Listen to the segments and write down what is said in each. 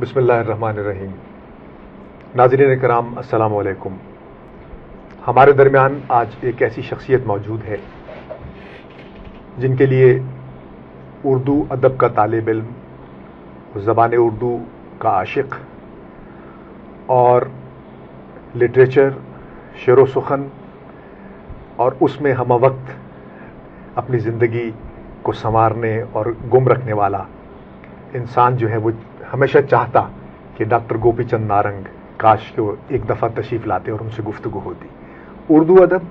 بسم اللہ الرحمن الرحیم. ناظرین کرام، السلام علیکم. ہمارے درمیان آج ایک ایسی شخصیت موجود ہے جن کے لیے اردو ادب کا طالب علم، زبان اردو کا عاشق اور لٹریچر، شعر و سخن اور اس میں ہمہ وقت اپنی زندگی کو سنوارنے اور گم رکھنے والا انسان جو ہے وہ ہمیشہ چاہتا کہ ڈاکٹر گوپی چند نارنگ کاش کے وہ ایک دفعہ تشریف لاتے اور ان سے گفتگو ہوتی۔ اردو ادب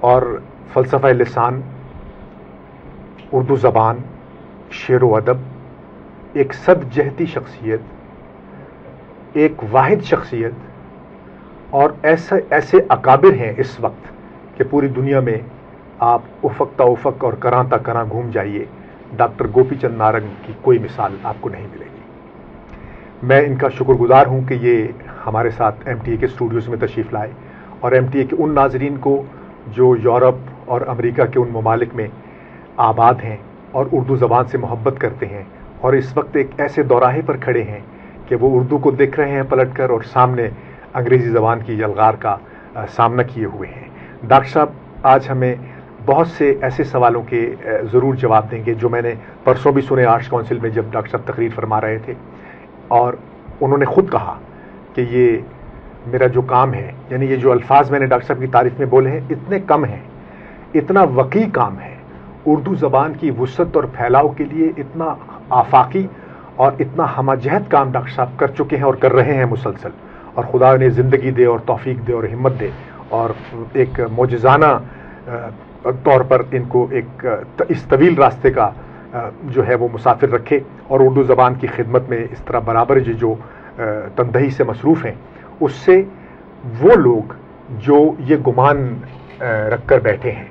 اور فلسفہ لسان، اردو زبان، شعر و ادب ایک صد جہتی شخصیت، ایک واحد شخصیت اور ایسے ایسے اکابر ہیں اس وقت کہ پوری دنیا میں آپ افق تا افق اور کراں تا کراں گھوم جائیے۔ ڈاکٹر گوپی چند نارنگ کی کوئی مثال آپ کو نہیں ملے گی۔ میں ان کا شکر گزار ہوں کہ یہ ہمارے ساتھ ایم ٹی اے کے اسٹوڈیوز میں تشریف لائے اور ایم ٹی اے کے ان ناظرین کو جو یورپ اور امریکہ کے ان ممالک میں آباد ہیں اور اردو زبان سے محبت کرتے ہیں اور اس وقت ایک ایسے دوراہے پر کھڑے ہیں کہ وہ اردو کو دیکھ رہے ہیں پلٹ کر اور سامنے انگریزی زبان کی یلغار کا سامنا کیے ہوئے ہیں۔ ڈاکٹر صاحب، آج ہمیں بہت سے ایسے سوالوں کے ضرور جواب دیں گے جو میں نے پرسوں بھی سنے آرٹس کونسل میں جب ڈاکٹر صاحب تقریر فرما رہے تھے۔ اور انہوں نے خود کہا کہ یہ میرا جو کام ہے یعنی یہ جو الفاظ میں نے ڈاکٹر صاحب کی تعریف میں بولے ہیں، اتنے کم ہیں، اتنا وقی کام ہے۔ اردو زبان کی وسعت اور پھیلاؤ کے لیے اتنا آفاقی اور اتنا ہمہ جہد کام ڈاکٹر صاحب کر چکے ہیں اور کر رہے ہیں مسلسل۔ اور خدا انہیں زندگی دے اور توفیق دے اور ہمت دے۔ اور ایک موجزانہ طور پر ان کو ایک اس طویل راستے کا جو ہے وہ مسافر رکھے اور اردو زبان کی خدمت میں اس طرح برابر جی جو تندہی سے مصروف ہیں، اس سے وہ لوگ جو یہ گمان رکھ کر بیٹھے ہیں،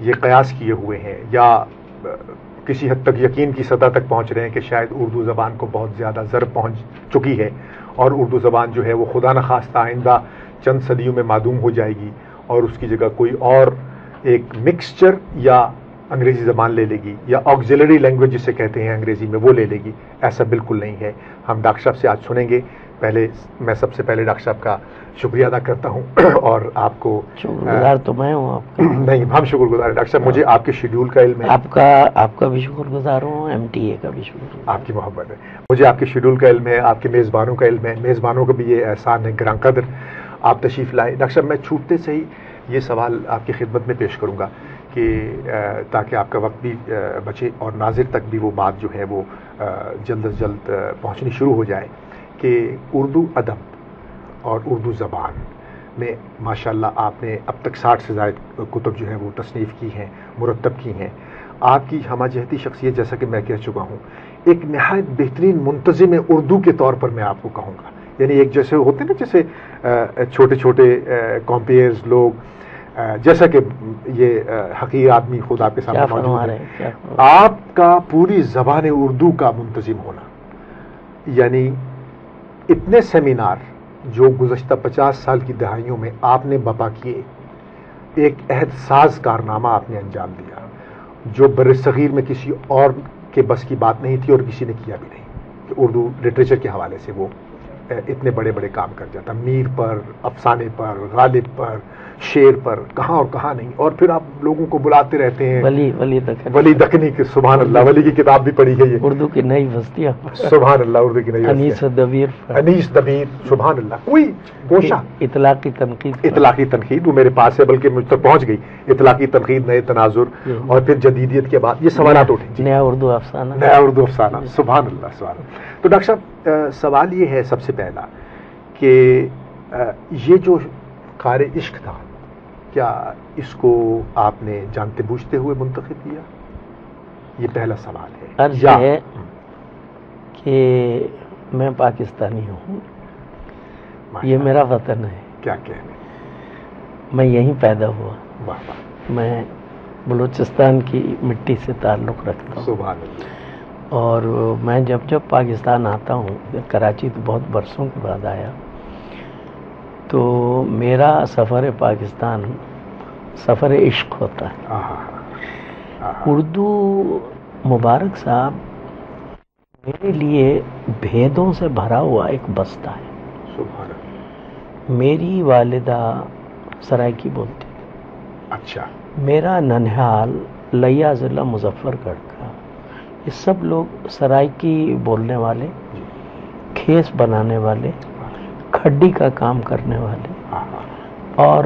یہ قیاس کیے ہوئے ہیں یا کسی حد تک یقین کی سطح تک پہنچ رہے ہیں کہ شاید اردو زبان کو بہت زیادہ ضرب پہنچ چکی ہے اور اردو زبان جو ہے وہ خدا نخواستہ آئندہ چند صدیوں میں معدوم ہو جائے گی اور اس کی جگہ کوئی اور ایک مکسچر یا انگریزی زبان لے لے گی یا آگزلری لینگویج جسے کہتے ہیں انگریزی میں وہ لے لے گی۔ ایسا بالکل نہیں ہے۔ ہم ڈاکٹر صاحب سے آج سنیں گے۔ پہلے میں سب سے پہلے ڈاکٹر صاحب کا شکریہ ادا کرتا ہوں اور آپ کو شکر گزار تو میں ہوں آپ کا۔ نہیں ہم شکر گزار ڈاکٹر صاحب مجھے آپ کے شیڈول کا علم ہے۔ آپ کا آپ کا بھی شکر گزار ہوں ایم ٹی اے کا بھی شکر آپ کی محبت ہے۔ مجھے آپ کے شیڈول کا علم ہے آپ کے میزبانوں کا علم ہے۔ میزبانوں کا بھی یہ احسان ہے گران قدر آپ تشریف لائے ڈاکٹر صاحب میں چھوٹتے سے ہی یہ سوال آپ کی خدمت میں پیش کروں گا کہ تاکہ آپ کا وقت بھی بچے اور ناظر تک بھی وہ بات جو ہے وہ جلد از جلد پہنچنی شروع ہو جائے کہ اردو ادب اور اردو زبان میں ماشاء اللہ آپ نے اب تک ساٹھ سے زائد کتب جو ہے وہ تصنیف کی ہیں، مرتب کی ہیں۔ آپ کی ہمہ جہتی شخصیت جیسا کہ میں کہہ چکا ہوں، ایک نہایت بہترین منتظم اردو کے طور پر میں آپ کو کہوں گا۔ یعنی ایک جیسے ہوتے نا، جیسے چھوٹے چھوٹے کمپیئرز، لوگ جیسا کہ یہ حقیر آدمی خود آپ کے سامنے موجود ہے۔ آپ کا پوری زبان اردو کا منتظم ہونا یعنی اتنے سیمینار جو گزشتہ پچاس سال کی دہائیوں میں آپ نے بپا کیے ایک عہد ساز کارنامہ آپ نے انجام دیا جو بر صغیر میں کسی اور کے بس کی بات نہیں تھی اور کسی نے کیا بھی نہیں۔ کہ اردو لٹریچر کے حوالے سے وہ اتنے بڑے بڑے کام کر جاتا میر پر افسانے پر غالب پر شیر پر کہاں اور کہاں نہیں۔ اور پھر آپ لوگوں کو بلاتے رہتے ہیں۔ ولی ولی دکنی ولی دکنی کی سبحان اللہ ولی کی کتاب بھی پڑھی ہے۔ یہ اردو کی نئی بستیاں۔ سبحان اللہ اردو کی نئی انیس دبیر انیس دبیر سبحان اللہ۔ کوئی گوشہ؟ اطلاقی تنقید۔ اطلاقی تنقید وہ میرے پاس ہے بلکہ مجھ تک پہنچ گئی۔ اطلاقی تنقید نئے تناظر اور پھر جدیدیت کے بعد یہ سوالات اٹھے نیا اردو افسانہ۔ نیا اردو افسانہ۔ سبحان اللہ سبحان تو ڈاکٹر صاحب سوال یہ ہے سب سے پہلا کہ یہ جو قار عشق تھا کیا اس کو آپ نے جانتے بوجھتے ہوئے منتخب کیا؟ یہ پہلا سوال ہے۔ عرض ہے کہ میں پاکستانی ہوں۔ یہ میرا وطن ہے۔ کیا کہنے؟ میں یہیں پیدا ہوا۔ میں بلوچستان کی مٹی سے تعلق رکھتا ہوں۔ سبحان اللہ۔ اور میں جب جب پاکستان آتا ہوں کراچی تو بہت برسوں کے بعد آیا۔ تو میرا سفر پاکستان سفر عشق ہوتا ہے۔ اردو مبارک صاحب میرے لیے بھیدوں سے بھرا ہوا ایک بستہ ہے۔ سبحان میری والدہ سرائکی بولتی اچھا۔ میرا ننہال لیا ضلع مظفر گڑھ کا۔ یہ سب لوگ سرائکی بولنے والے جی۔ کھیس بنانے والے۔ کھڈی کا کام کرنے والے۔ اور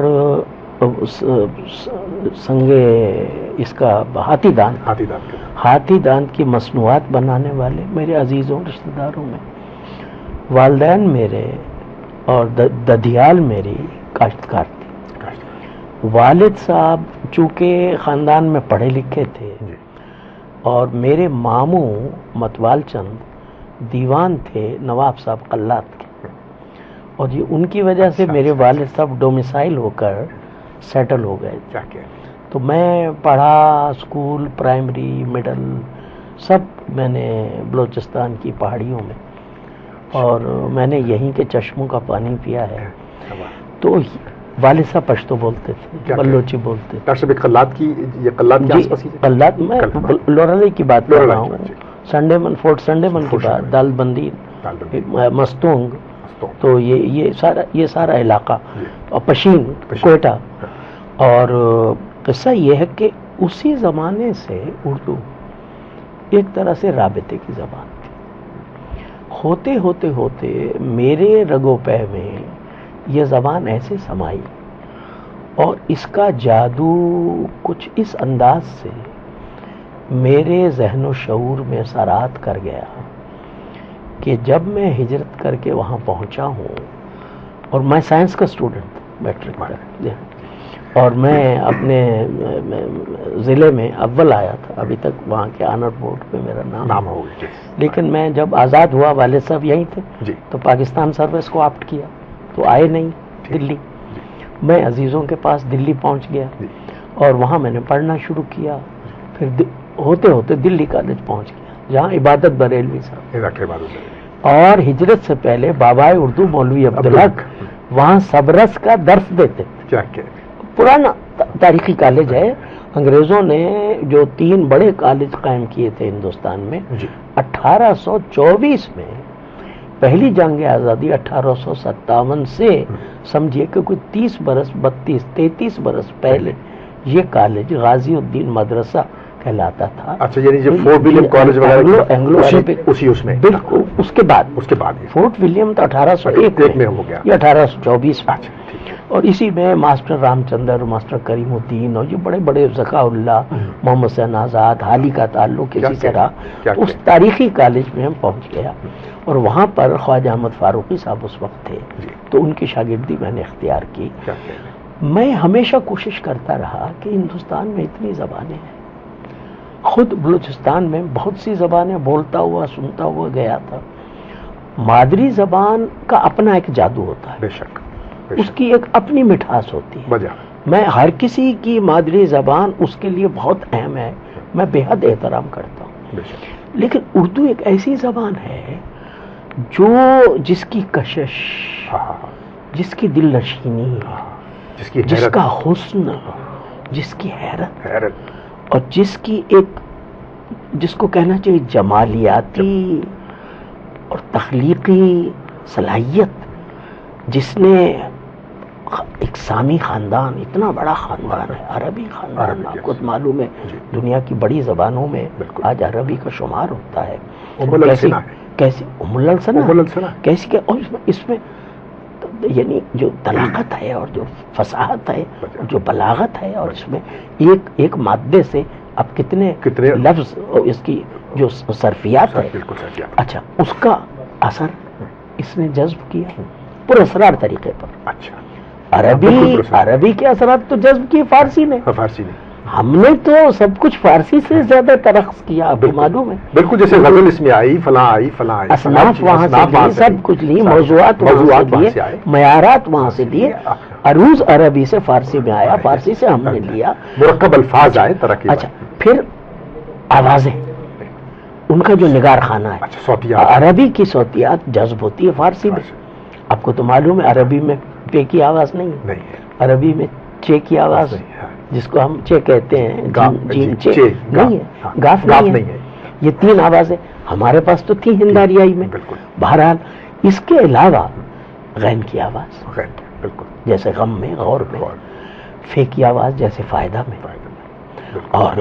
س- س- سنگے اس کا ہاتھی دان۔ ہاتھی دان ہاتھی دانت کی مصنوعات بنانے والے میرے عزیزوں رشتہ داروں میں۔ والدین میرے اور ددیال میری کاشتکار تھی والد صاحب چونکہ خاندان میں پڑھے لکھے تھے جی۔ اور میرے ماموں متوال چند دیوان تھے نواب صاحب قلات اور یہ ان کی وجہ سے اچھا، میرے اچھا، والد صاحب ڈومیسائل ہو کر سیٹل ہو گئے۔ تو میں پڑھا اسکول پرائمری مڈل سب میں نے بلوچستان کی پہاڑیوں میں۔ اور میں نے یہیں کے چشموں کا پانی پیا ہے۔ تو والد صاحب پشتو بولتے تھے بلوچی بولتے تھے۔ قلات کی قلات جی میں لورلی کی بات کر رہا ہوں۔ جی۔ سنڈے من فورٹ سنڈے من کی بات۔ دال بندی دال تو یہ یہ سارا یہ سارا علاقہ جی۔ اور پشین پشین۔ کوئٹہ اور قصہ یہ ہے کہ اسی زمانے سے اردو ایک طرح سے رابطے کی زبان تھی ہوتے ہوتے ہوتے میرے رگو پہ میں یہ زبان ایسے سمائی اور اس کا جادو کچھ اس انداز سے میرے ذہن و شعور میں سرات کر گیا کہ جب میں ہجرت کر کے وہاں پہنچا ہوں اور میں سائنس کا اسٹوڈنٹ میٹرک کا جی۔ اور میں اپنے میں ضلع میں اول آیا تھا ابھی تک وہاں کے آنر بورڈ پہ میرا نام نام ہو گیا جی۔ لیکن میں جب آزاد ہوا والد صاحب یہیں تھے جی۔ تو پاکستان سروس کو آپٹ کیا تو آئے نہیں دلی۔ میں عزیزوں کے پاس دلی پہنچ گیا اور وہاں میں نے پڑھنا شروع کیا۔ پھر ہوتے ہوتے دلی کالج پہنچ گیا۔ جہاں عبادت بریلوی صاحب۔ اور ہجرت سے پہلے بابائے اردو مولوی عبدالحق وہاں سبرس کا درس دیتے پرانا تا- تاریخی کالج ہے۔ انگریزوں نے جو تین بڑے کالج قائم کیے تھے ہندوستان میں جی۔ اٹھارہ سو چوبیس میں پہلی جنگ آزادی اٹھارہ سو ستاون سے سمجھیے کہ کوئی تیس برس بتیس تینتیس برس پہلے یہ کالج غازی الدین مدرسہ کہلاتا تھا۔ اچھا یعنی جو فورٹ ولیم کالج وغیرہ اینگلو اسی- اس میں۔ بالکل اس کے بعد۔ اس کے بعد۔ فورٹ ولیم تو اٹھارہ سو ایک میں۔ ہو گیا۔ یہ اٹھارہ سو چوبیس میں۔ اچھا اور اسی میں master Ram Chandra master Karimuddin اور یہ بڑے بڑے ذکا اللہ محمد حسین آزاد حالی کا تعلق اسی طرح۔ اس؟ تاریخی کالج میں ہم پہنچ گیا۔ اور وہاں پر خواجہ احمد فاروقی صاحب اس وقت تھے۔ جی۔ تو ان کی شاگردی میں نے اختیار کی۔ میں ہمیشہ کوشش کرتا رہا کہ ہندوستان میں اتنی زبانیں ہیں۔ خود بلوچستان میں بہت سی زبانیں بولتا ہوا سنتا ہوا گیا تھا۔ مادری زبان کا اپنا ایک جادو ہوتا ہے۔ بے شک اس کی ایک اپنی مٹھاس ہوتی ہے۔ میں ہر کسی کی مادری زبان اس کے لیے بہت اہم ہے۔ میں بے حد احترام کرتا ہوں۔ بے شک۔ لیکن اردو ایک ایسی زبان ہے جو جس کی کشش ہاں ہاں ہاں۔ جس کی دل نشینی جس کا حسن جس کی حیرت۔ حیرت۔ اور جس کی ایک جس کو کہنا چاہیے جمالیاتی اور تخلیقی صلاحیت جس نے ایک سامی خاندان اتنا بڑا خاندان ہے عربی خاندان آپ. کو معلوم ہے جی۔ دنیا کی بڑی زبانوں میں۔ آج عربی کا شمار ہوتا ہے کیسی۔ کیسی کہ اور اس میں یعنی جو طلاقت ہے اور جو فصاحت ہے بجا۔ جو بلاغت ہے اور اس میں ایک ایک مادے سے اب کتنے کتنے- لفظ اور اس کی جو صرفیات ہے۔ اچھا اس کا اثر اس نے جذب کیا۔ پراسرار طریقے پر۔ اچھا۔ عربی۔ عربی کے اثرات تو جذب کیے فارسی نے۔ ہاں، فارسی نے۔ ہم نے تو سب کچھ فارسی سے زیادہ ترقص کیا آپ کو۔ معلوم ہے۔ بالکل جیسے غزل اس میں آئی فلاں آئی فلاں آئی اصناف وہاں سے لیے سب کچھ لی سب- موضوعات وہاں سے لیے معیارات وہاں سے لیے۔ عروض عربی سے فارسی میں آیا۔ فارسی سے ہم نے لیا۔ مرکب الفاظ آئے ترقی اچھا پھر آوازیں۔ ان کا جو نگار خانہ ہے۔ اچھا عربی کی صوتیات جذب ہوتی ہے فارسی میں۔ آپ کو تو معلوم ہے عربی میں پے کی آواز نہیں ہے۔ عربی میں چے کی آواز۔ نہیں ہے۔ جس کو ہم چے کہتے ہیں گاف نہیں ہے۔ یہ تین آوازیں ہمارے پاس تو تھی ہنداریائی میں۔ بہرحال اس کے علاوہ غین کی آواز۔ بالکل۔ جیسے غم میں غور میں۔ فے کی آواز جیسے فائدہ میں۔ اور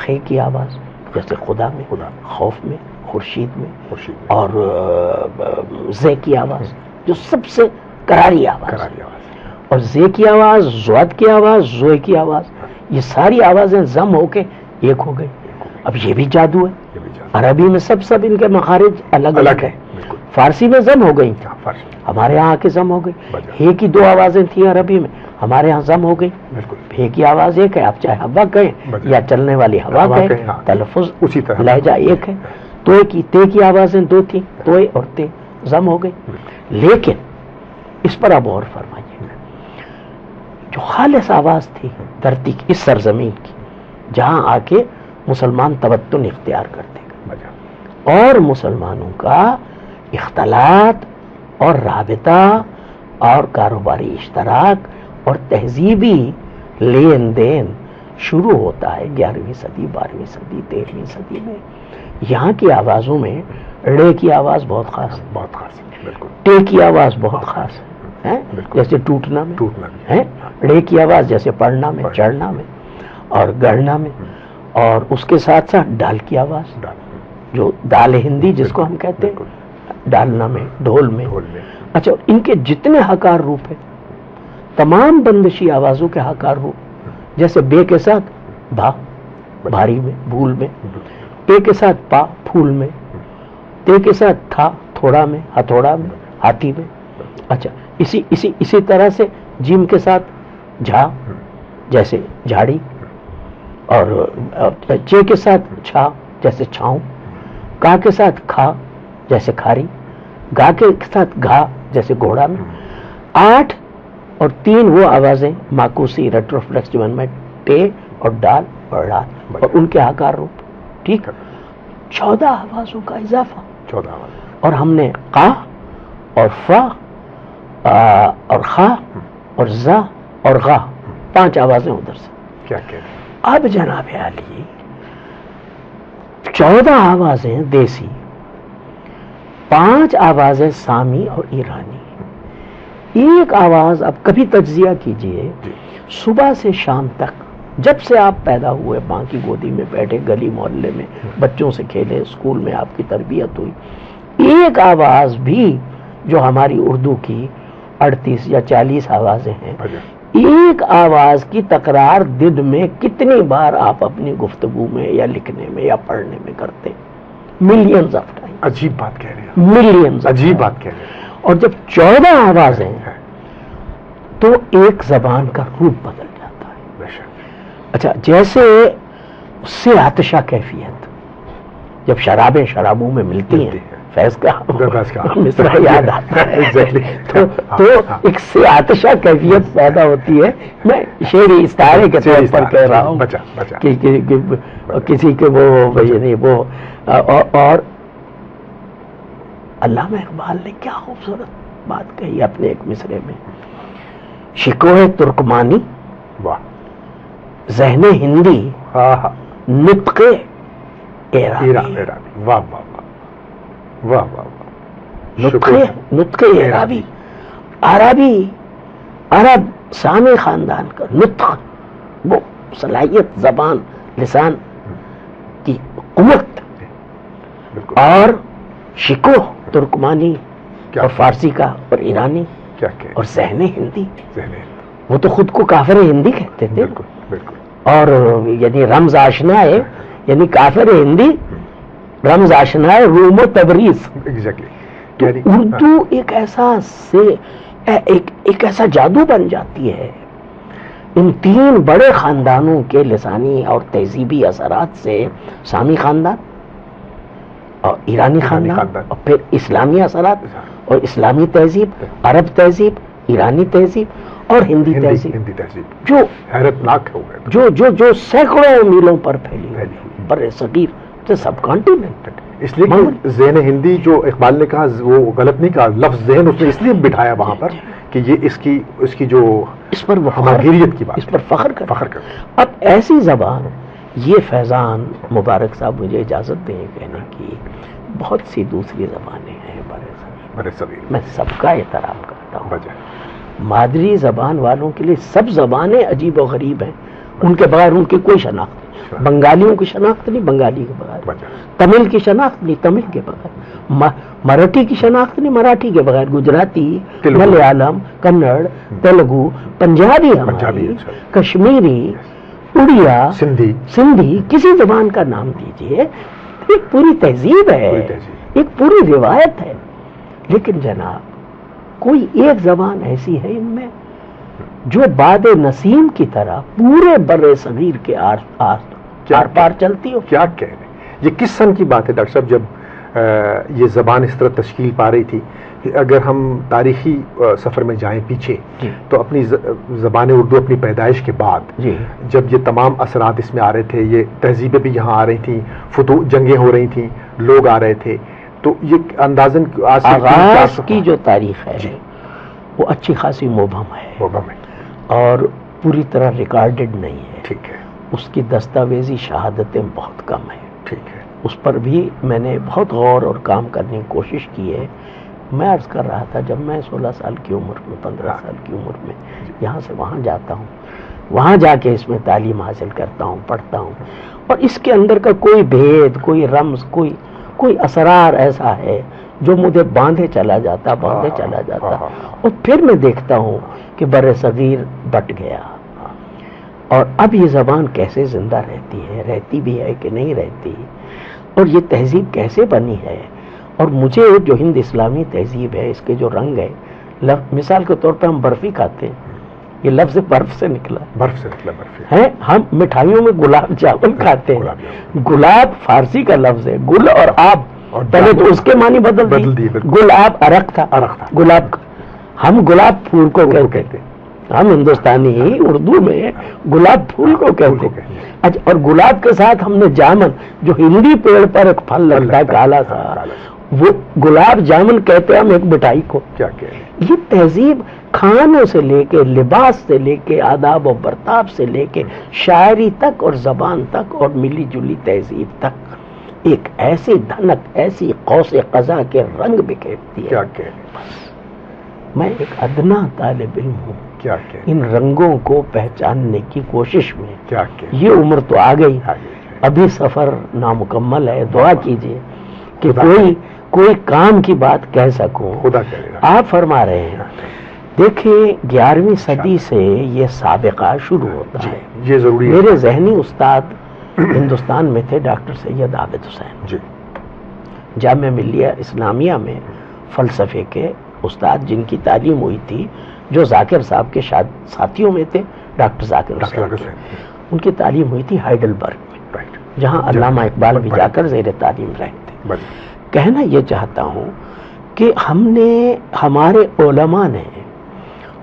خے کی آواز جیسے خدا میں۔ خوف میں خورشید میں۔ اور زے کی آواز جو سب سے کراری آواز۔ اور زے کی آواز زواد کی آواز زوئے کی آواز یہ ساری آوازیں زم ہو کے ایک ہو گئی۔ اب یہ بھی جادو ہے۔ عربی میں سب سب ان کے مخارج الگ الگ ہے۔ ہیں۔ فارسی میں زم ہو گئی۔ فرق ہمارے یہاں آ کے زم ہو گئی۔ ہے کی دو آوازیں تھیں عربی میں ہمارے یہاں زم ہو گئی۔ پھے کی آواز ایک ہے آپ چاہے ہوا کہیں۔ یا چلنے والی ہوا کہیں ہاں۔ تلفظ اسی طرح۔ لہجہ ایک ہے۔ توئے کی تے کی آوازیں دو تھیں توئے اور تے زم ہو گئی۔ لیکن اس پر اب اور فرمائیے۔ جو خالص آواز تھی دھرتی کی اس سرزمین کی جہاں آ کے مسلمان تبتن اختیار کرتے اور مسلمانوں کا اختلاط اور رابطہ اور کاروباری اشتراک اور تہذیبی لین دین شروع ہوتا ہے گیارہویں صدی بارہویں صدی تیرہویں صدی میں۔ یہاں کی آوازوں میں ڑے کی آواز بہت خاص ہے۔ بہت خاص ہے بالکل۔ ٹے کی آواز بہت خاص ہے۔ جیسے ٹوٹنا میں ٹوٹنا ہیں؟ ڑے کی آواز جیسے پڑھنا میں۔ چڑھنا میں اور گڑھنا میں اور اس کے ساتھ ساتھ ڈال کی آواز جو دال ہندی جس کو ہم کہتے ہیں ڈالنا میں ڈھول میں. میں. اچھا ان کے جتنے ہکار روپ ہیں تمام بندشی آوازوں کے ہکار روپ جیسے بے کے ساتھ بھا بھاری میں بھول میں. ٹے کے ساتھ پا پھول میں. تے کے ساتھ تھا تھوڑا میں ہتھوڑا میں ہاتھی میں. اچھا اسی اسی اسی طرح سے جیم کے ساتھ جھا جیسے جھاڑی اور چے کے ساتھ چھا جیسے چھاؤں کا کے ساتھ کھا جیسے کھاری گا کے ساتھ گھا جیسے گھوڑا میں۔ آٹھ اور تین وہ آوازیں ماکوسی ریٹروفلیکس جو میں ٹے اور ڈال اور ڈال اور ان کے آکار روپ۔ ٹھیک۔ چودہ آوازوں کا اضافہ۔ چودہ آواز اور ہم نے قا اور فا اور خا اور زا اور غا پانچ آوازیں ادھر سے۔ کیا اب جناب علی چودہ آوازیں دیسی پانچ آوازیں سامی اور ایرانی۔ ایک آواز اب کبھی تجزیہ کیجیے جی۔ صبح سے شام تک جب سے آپ پیدا ہوئے ماں کی گودی میں بیٹھے گلی محلے میں بچوں سے کھیلے اسکول میں آپ کی تربیت ہوئی ایک آواز بھی جو ہماری اردو کی اڑتیس یا چالیس آوازیں ہیں۔ بجا ایک آواز کی تکرار دن میں کتنی بار آپ اپنی گفتگو میں یا لکھنے میں یا پڑھنے میں کرتے ملینز آف ٹائم عجیب بات کہہ رہے ہیں ملینز عجیب بات کہہ رہے ہیں۔ اور جب چودہ آوازیں ہے، تو ایک زبان کا روپ بدل جاتا ہے۔ اچھا جیسے اس سے آتشہ کیفیت جب شرابیں شرابوں میں ملتی ہیں ہیں۔ فیض کا۔ مصرع یاد آتا ہے. تو۔ ایک سے آتشہ کیفیت پیدا ہوتی ہے۔ میں شعری استعارے کے طور پر کہہ رہا ہوں۔ کہ کسی کے وہ یعنی وہ اور- علامہ اقبال نے کیا خوبصورت بات کہی اپنے ایک مصرے میں۔ شکوہ ترکمانی ذہن ہندی ہاں ہاں۔ نطق ایران ایرانی۔ ایران واہ واہ۔ واہ واہ واہ۔ واہ نطق شکر۔ نطق ایرابی عربی عرب سامی خاندان کا نطق وہ صلاحیت زبان لسان کی قوت اور شکو ترکمانی؟ اور فارسی کا اور ایرانی اور ذہن ہندی۔ وہ تو خود کو کافر ہندی کہتے تھے۔ اور یعنی رمز آشنا ہے یعنی کافر ہندی رمز آشنا ہے روم و تبریز۔ تو اردو ایک ایسا سے ایک ایک ایسا جادو بن جاتی ہے۔ ان تین بڑے خاندانوں کے لسانی اور تہذیبی اثرات سے سامی خاندان اور ایرانی خاندان۔ اور پھر اسلامی اثرات اور اسلامی تہذیب عرب تہذیب ایرانی تہذیب اور ہندی تہذیب۔ ہندی تہذیب۔ جو حیرت ناک ہو گئے۔ جو جو جو سینکڑوں میلوں پر پھیلی۔ بر صغیر۔ سب کانٹیننٹ اس لیے کہ ذہن ہندی جو اقبال نے کہا وہ غلط نہیں کہا لفظ ذہن اس نے اس لیے بٹھایا وہاں پر کہ یہ اس کی اس کی جو اس پر وہ ہماگیریت کی بات اس پر فخر کر فخر کر اب ایسی زبان یہ فیضان مبارک صاحب مجھے اجازت دیں کہنے کی بہت سی دوسری زبانیں ہیں۔ برے صغیر میں سب کا احترام کرتا ہوں۔ مادری زبان والوں کے لیے سب زبانیں عجیب و غریب ہیں۔ ان کے بغیر ان کی کوئی شناخت بنگالیوں کی شناخت نہیں بنگالی کے بغیر۔ تمل کی شناخت نہیں تمل کے بغیر۔ مراٹھی کی شناخت نہیں مراٹھی کے بغیر۔ گجراتی۔ ملیالم کنڑ تیلگو پنجابی ہماری اچھا۔ کشمیری اڑیا سندھی۔ سندھی کسی زبان کا نام دیجیے ایک پوری تہذیب ہے۔ ایک پوری روایت ہے۔ لیکن جناب کوئی ایک زبان ایسی ہے ان میں جو باد نسیم کی طرح پورے بر صغیر کے کیا آر پار چلتی ہو۔ کیا کہہ رہے ہیں؟ یہ کس سن کی بات ہے ڈاکٹر صاحب؟ جب یہ زبان اس طرح تشکیل پا رہی تھی کہ اگر ہم تاریخی سفر میں جائیں پیچھے جی۔ تو اپنی زبان اردو اپنی پیدائش کے بعد جی۔ جب یہ تمام اثرات اس میں آ رہے تھے یہ تہذیبیں بھی یہاں آ رہی تھیں فتو جنگیں ہو رہی تھیں لوگ آ رہے تھے تو یہ اندازن چار آغاز کی جو تاریخ ہے جی۔ وہ اچھی خاصی مبہم ہے۔ وہ بم ہے۔ اور پوری طرح ریکارڈڈ نہیں ہے۔ ٹھیک ہے۔ اس کی دستاویزی شہادتیں بہت کم ہیں۔ ٹھیک ہے۔ اس پر بھی میں نے بہت غور اور کام کرنے کی کوشش کی ہے۔ میں عرض کر رہا تھا جب میں سولہ سال کی عمر میں پندرہ سال کی عمر میں یہاں سے وہاں جاتا ہوں وہاں جا کے اس میں تعلیم حاصل کرتا ہوں پڑھتا ہوں اور اس کے اندر کا کوئی بھید کوئی رمز کوئی کوئی اسرار ایسا ہے جو مجھے باندھے چلا جاتا باندھے ہاں، چلا جاتا۔ ہاں، ہاں۔ اور پھر میں دیکھتا ہوں کہ بر صغیر بٹ گیا۔ اور اب یہ زبان کیسے زندہ رہتی ہے؟ رہتی بھی ہے کہ نہیں رہتی؟ اور یہ تہذیب کیسے بنی ہے؟ اور مجھے جو ہند اسلامی تہذیب ہے اس کے جو رنگ ہے لف- مثال کے طور پہ ہم برفی کھاتے ہیں۔ یہ لفظ برف سے نکلا۔ برف سے نکلا برف۔ ہے ہم مٹھائیوں میں گلاب جامن کھاتے ہیں۔ گلاب فارسی کا لفظ ہے۔ گل اور آب۔ پہلے تو اس کے معنی بدل دی۔ گلاب ارق تھا۔ ارق تھا۔ گلاب۔ ہم گلاب پھول کو کہتے ہیں۔ ہم ہندوستانی اردو میں گلاب پھول کو کہتے ہیں۔ اچھا اور گلاب کے ساتھ ہم نے جامن جو ہندی پیڑ پر ایک پھل لگتا ہے کالا سا۔ وہ گلاب جامن کہتے ہیں ہم ایک مٹھائی کو۔ یہ تہذیب کھانوں سے لے کے لباس سے لے کے آداب و برتاب سے لے کے شاعری تک اور زبان تک اور ملی جلی تہذیب تک۔ ایک ایسی دھنک ایسی قوس قضا کے رنگ بکھیرتی ہے۔ میں ایک ادنا طالب علم ہوں۔ کیا ان رنگوں کو پہچاننے کی کوشش میں۔ کیا یہ عمر تو آ گئی۔ ابھی سفر نامکمل ہے۔ دعا کیجیے کہ کوئی کوئی کام کی بات کہہ سکوں خدا آپ فرما رہے ہیں۔ دیکھیں گیارہویں صدی سے یہ سابقہ شروع ہوتا جی ہے۔ یہ ضروری میرے ذہنی استاد ہندوستان میں تھے ڈاکٹر سید عابد حسین۔ جی۔ جامعہ ملیہ اسلامیہ میں فلسفے کے استاد جن کی تعلیم ہوئی تھی جو ذاکر صاحب کے ساتھیوں میں تھے ڈاکٹر ذاکر کے۔ ان کی تعلیم ہوئی تھی ہائیڈل برگ میں جہاں علامہ اقبال بھی جا کر زیر تعلیم رہے تھے۔ کہنا یہ چاہتا ہوں کہ ہم نے ہمارے علماء نے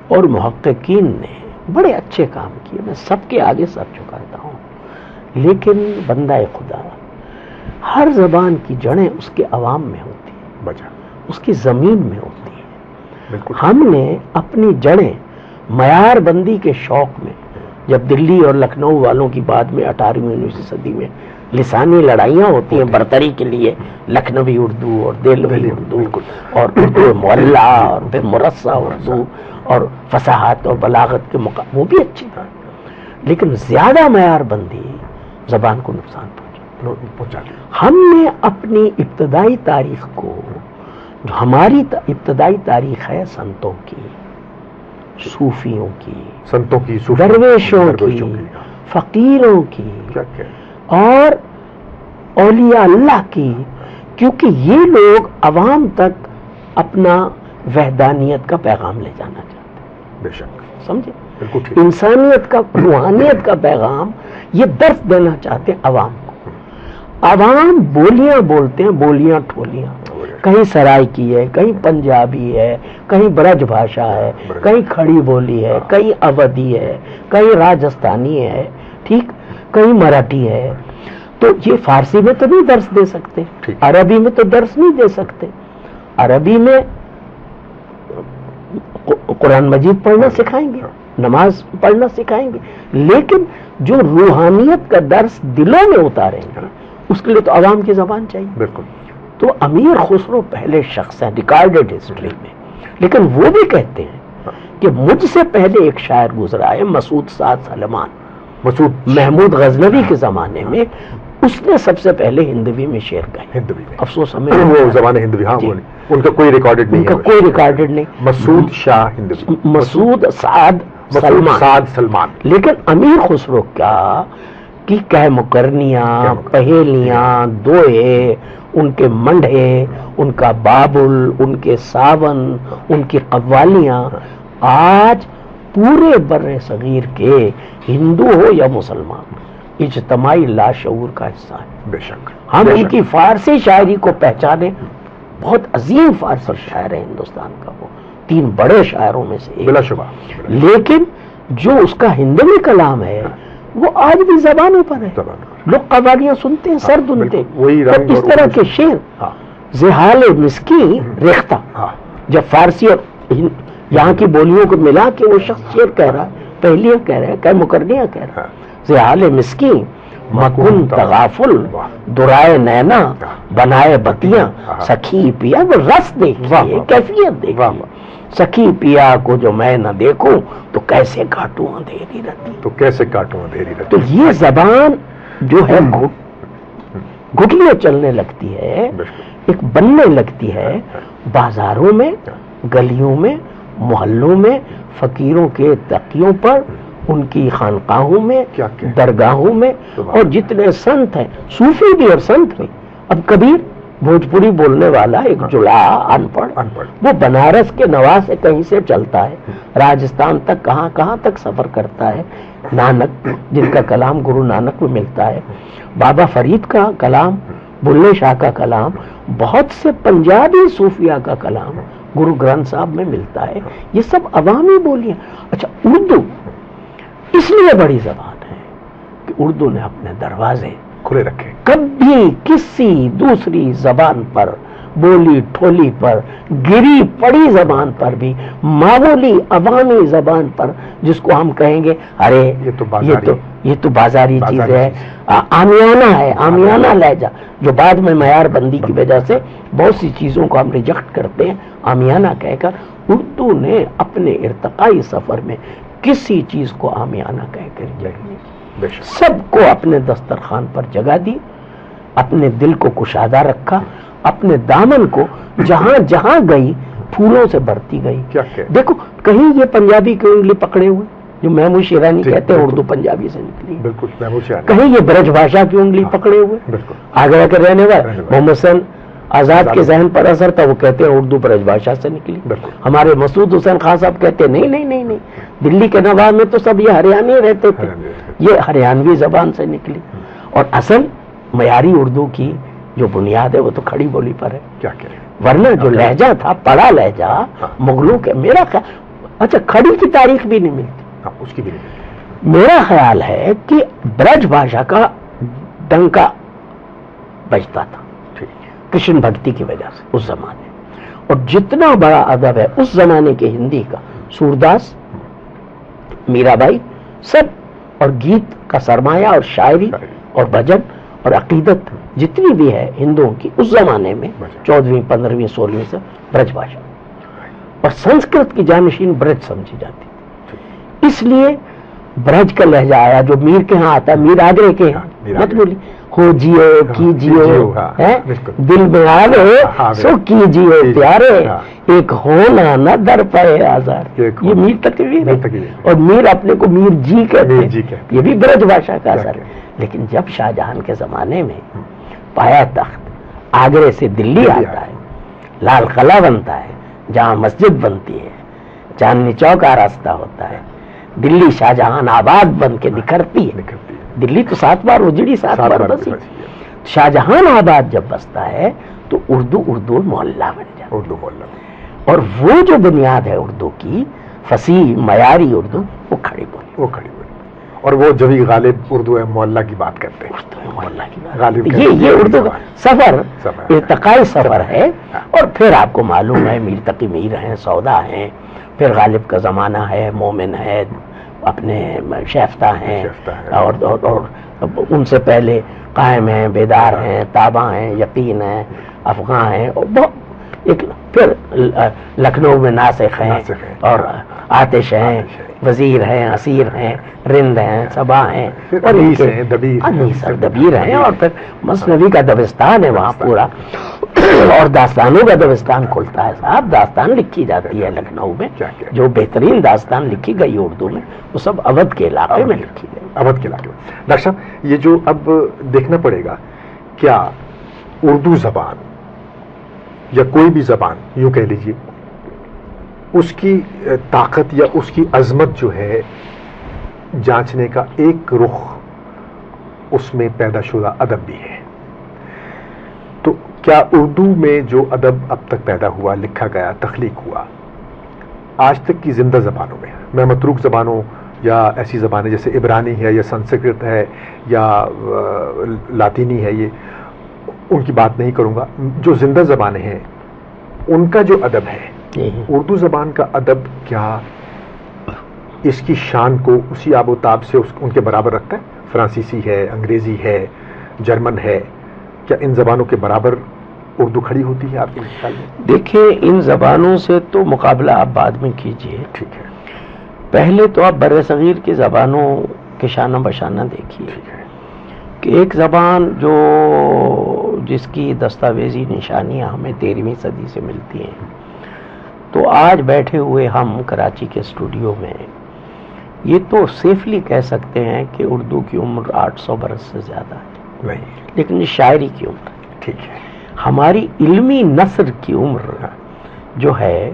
اور محققین نے بڑے اچھے کام کیے۔ میں سب کے آگے سر چکاتا ہوں۔ لیکن بندہ خدا ہر زبان کی جڑیں اس کے عوام میں ہوتی ہیں۔ اس کی زمین میں ہوتی ہم نے اپنی جڑیں معیار بندی کے شوق میں جب دلی اور لکھنؤ والوں کی بعد میں اٹھارہویں انیسویں صدی میں لسانی لڑائیاں ہوتی ہیں برتری کے لیے لکھنوی اردو اور دہلوی اردو۔ اور اردو معلّہ اور پھر مرصع اردو اور فصاحت اور بلاغت کے مقام وہ بھی اچھی تھا لیکن زیادہ معیار بندی زبان کو نقصان پہنچا۔ ہم نے اپنی ابتدائی تاریخ کو ہماری ابتدائی تاریخ ہے سنتوں کی صوفیوں کی سنتوں کی درویشوں کی فقیروں کی۔ اور اولیاء اللہ کی کیونکہ یہ لوگ عوام تک اپنا وحدانیت کا پیغام لے جانا چاہتے ہیں۔ بے شک۔ سمجھے؟ انسانیت کا روحانیت کا پیغام یہ درس دینا چاہتے ہیں عوام کو۔ عوام بولیاں بولتے ہیں بولیاں ٹھولیاں۔ کہیں سرائے کی ہے کہیں پنجابی ہے کہیں برج بھاشا ہے۔ کہیں کھڑی بولی ہے کہیں اودھی ہے کہیں راجستھانی ہے ٹھیک؟ کہیں مراٹھی ہے۔ تو یہ فارسی میں تو نہیں درس دے سکتے۔ عربی میں تو درس نہیں دے سکتے۔ عربی میں قرآن مجید پڑھنا سکھائیں گے نماز پڑھنا سکھائیں گے لیکن جو روحانیت کا درس دلوں میں اتاریں گے اس کے لیے تو عوام کی زبان چاہیے۔ بالکل۔ تو امیر خسرو پہلے شخص ہیں ریکارڈڈ ہسٹری میں۔ لیکن وہ بھی کہتے ہیں کہ مجھ سے پہلے ایک شاعر گزرا ہے مسعود سعد سلمان۔ مسعود محمود غزنوی کے زمانے میں اس نے سب سے پہلے ہندوی میں شعر کہے ہندوی میں۔ افسوس ہمیں وہ زبان ہندوی ہاں نہیں۔ ان کا کوئی ریکارڈڈ ان نہیں کا ہے۔ کوئی ریکارڈڈ نہیں۔ مسعود شاہ ہندوی۔ مسعود سعد سلمان۔ سعد سلمان۔ لیکن امیر خسرو کیا؟ کی کہ کیا مکرنیاں؟ پہیلیاں دوئے ان کے منڈے ان کا بابل ان کے ساون ان کی قوالیاں آج پورے بر صغیر کے ہندو ہو یا مسلمان اجتماعی لاشعور کا حصہ ہے بے شک۔ ہم ان۔ کی فارسی شاعری کو پہچانے بہت عظیم فارسی شاعر ہے ہندوستان کا وہ۔ تین بڑے شاعروں میں سے ایک۔ بلا شبہ۔ لیکن جو اس کا ہندوی کلام ہے وہ آج بھی زبانوں پر ہے۔ لوگ قوالیاں سنتے ہیں سر دنتے رنگ اس طرح کے شعر ہاں۔ زحال مسکی ریختہ ہاں۔ جب فارسی اور یہاں کی بولیوں کو ملا کے وہ شخص شعر کہہ رہا ہے پہلیاں کہہ رہا ہے کہ مکرنیاں کہہ رہا ہے۔ ہاں۔ زحال مسکی مکن تغافل۔ درائے نینا بنائے بتیاں ہاں۔ سخی پیا وہ رس دیکھیے۔ کیفیت دیکھیے۔ سخی پیا کو جو میں نہ دیکھوں تو کیسے کاٹوں اندھیری رہتی تو کیسے کاٹوں اندھیری رہتی تو یہ زبان جو ہے گھٹلیاں چلنے لگتی ہے۔ ایک بننے لگتی ہے بازاروں میں گلیوں میں محلوں میں فقیروں کے تقیوں پر ان کی خانقاہوں میں؟ درگاہوں میں اور جتنے سنت ہیں صوفی بھی اور سنت بھی اب کبیر بھوجپوری بولنے والا ایک ان پڑھ ان پڑھ وہ بنارس کے نواز سے کہیں سے چلتا ہے راجستھان تک کہاں کہاں تک سفر کرتا ہے نانک جن کا کلام گرو نانک میں ملتا ہے بابا فرید کا کلام بلے شاہ کا کلام بہت سے پنجابی صوفیہ کا کلام گرو گرنتھ صاحب میں ملتا ہے۔ یہ سب عوامی بولیاں۔ اچھا اردو اس لیے بڑی زبان ہے کہ اردو نے اپنے دروازے کھلے رکھے۔ کبھی کسی دوسری زبان پر بولی ٹھولی پر گری پڑی زبان پر بھی معمولی عوامی زبان پر جس کو ہم کہیں گے ارے یہ تو یہ بازاری- تو یہ تو بازاری چیز ہے۔ آمیانہ ہے آمیانہ لہجہ۔ جو بعد میں معیار بندی کی وجہ سے بہت سی چیزوں کو ہم ریجیکٹ کرتے ہیں۔ آمیانہ کہہ کر اردو نے اپنے ارتقائی سفر میں کسی چیز کو آمیانہ کہہ کر reject سب کو اپنے دسترخوان پر جگہ دی اپنے دل کو کشادہ رکھا اپنے دامن کو جہاں جہاں گئی پھولوں سے بھرتی گئی۔ دیکھو کہیں یہ پنجابی کی انگلی پکڑے ہوئے جو محمود شیرانی جی، کہتے ہیں۔ اردو پنجابی سے نکلی۔ بالکل کہیں یہ برج بھاشا کی انگلی ہاں۔ پکڑے ہوئے۔ بالکل۔ آگرہ کے رہنے والے۔ محمد حسین آزاد کے۔ ذہن پر اثر تھا وہ کہتے ہیں اردو برج بھاشا سے نکلی۔ ہمارے مسعود حسین خان صاحب کہتے ہیں نہیں نہیں نہیں نہیں۔ دلی کے نواب میں تو سب یہ ہریانے رہتے تھے۔ یہ ہریانوی زبان سے نکلی۔ اور اصل معیاری اردو کی جو بنیاد ہے وہ تو کھڑی بولی پر ہے۔ کیا ورنہ جو لہجہ تھا پڑا لہجہ ہاں۔ مغلوں کے میرا خیال اچھا کھڑی کی تاریخ بھی نہیں ملتی۔ ہاں اس کی بھی نہیں میرا خیال ہے کہ برج بھاشا کا ڈنکا بجتا تھا۔ کرشن بھکتی کی وجہ سے اس زمانے۔ اور جتنا بڑا ادب ہے اس زمانے کے ہندی کا سورداس میرا بائی سب اور گیت کا سرمایہ اور شاعری اور بھجن اور عقیدت جتنی بھی ہے ہندوؤں کی اس زمانے میں۔ چودہویں پندرہویں سولہویں سے برج بھاشا اور سنسکرت کی جانشین برج سمجھی جاتی۔ تھی اس لیے برج کا لہجہ آیا جو میر کے ہاں آتا ہے میر آگرے کے ہاں، میر مت۔ بولی ہو جیو ہاں، ہاں، بالکل۔ دل آوے ہاں، سو کیجیے کیجیے، پیارے ہاں۔ ایک ہونا نہ در پائے آزار یہ۔ میر تقویر میر ہے۔ اور میر اپنے کو میر جی کہتے ہیں جی یہ بھی برج بھاشا کا اثر ہے لیکن جب شاہ جہان کے زمانے میں پایا تخت آگرے سے دلی آتا۔ ہے لال قلعہ بنتا ہے جہاں مسجد بنتی ہے چاندنی چوک آراستہ ہوتا ہے دلی شاہ جہان آباد بن کے نکھرتی ہے دلی تو سات بار اجڑی سات بار بسی۔ شاہ جہان آباد جب بستا ہے تو اردو اردو محلہ بن جاتا اردو بولنا اور وہ جو بنیاد ہے اردو کی فصیح معیاری اردو وہ کھڑی بولی وہ کھڑی ہوئی اور وہ جبھی غالب اردو ہے محلہ کی بات کرتے ہیں۔ اردو محلہ کی بات۔ غالب یہ یہ اردو کا سفر سفر۔ ارتقائی سفر ہے۔ ہاں۔ اور پھر آپ کو معلوم ہے میر تقی میر ہیں سودا ہیں۔ پھر غالب کا زمانہ ہے مومن ہے اپنے شیفتہ ہیں۔ اور, اور, اور ان سے پہلے قائم ہیں بیدار ہیں تابع ہیں یقین ہیں افغان ہیں اور بہت ایک پھر لکھنؤ میں ناسخ ہیں۔ اور آتش ہیں۔ وزیر ہیں اسیر ہیں رند ہیں صبا ہیں اور دبیر ہیں اور پھر مصنوی کا دبستان ہے وہاں پورا اور داستانوں کا دبستان کھلتا ہے صاحب داستان لکھی جاتی ہے لکھنؤ میں؟ جو بہترین داستان لکھی گئی اردو میں وہ سب اودھ کے علاقے میں لکھی گئی۔ اودھ کے علاقے میں۔ ڈاکٹر صاحب یہ جو اب دیکھنا پڑے گا کیا اردو زبان یا کوئی بھی زبان یوں کہہ لیجیے اس کی طاقت یا اس کی عظمت جو ہے جانچنے کا ایک رخ اس میں پیدا شدہ ادب بھی ہے۔ کیا اردو میں جو ادب اب تک پیدا ہوا لکھا گیا تخلیق ہوا؟ آج تک کی زندہ زبانوں میں۔ میں متروک زبانوں یا ایسی زبانیں جیسے عبرانی ہے یا سنسکرت ہے یا لاطینی ہے یہ ان کی بات نہیں کروں گا۔ جو زندہ زبانیں ہیں ان کا جو ادب ہے اردو زبان کا ادب کیا اس کی شان کو اسی آب و تاب سے ان کے برابر رکھتا ہے؟ فرانسیسی ہے انگریزی ہے جرمن ہے کیا ان زبانوں کے برابر اردو کھڑی ہوتی ہے آپ کے خیال میں؟ دیکھیں ان زبانوں سے تو مقابلہ آپ بعد میں کیجیے۔ ٹھیک ہے۔ پہلے تو آپ بر صغیر کی زبانوں کے شانہ بشانہ دیکھیے۔ کہ ایک زبان جو جس کی دستاویزی نشانیاں ہمیں تیرہویں صدی سے ملتی ہیں تو آج بیٹھے ہوئے ہم کراچی کے اسٹوڈیو میں یہ تو سیفلی کہہ سکتے ہیں کہ اردو کی عمر آٹھ سو برس سے زیادہ ہے۔ لیکن یہ شاعری کی عمر۔ ٹھیک ہے۔ ہماری علمی نثر کی عمر جو ہے